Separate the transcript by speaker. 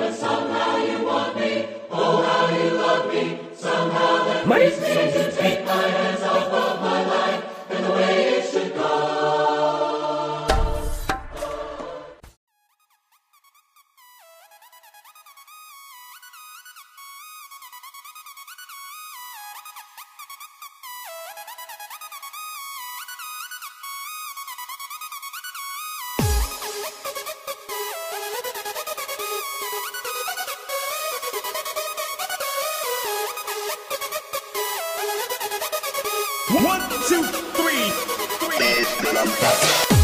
Speaker 1: but somehow you want me. Oh, how you love me. Somehow that makes me to take my hand.
Speaker 2: Música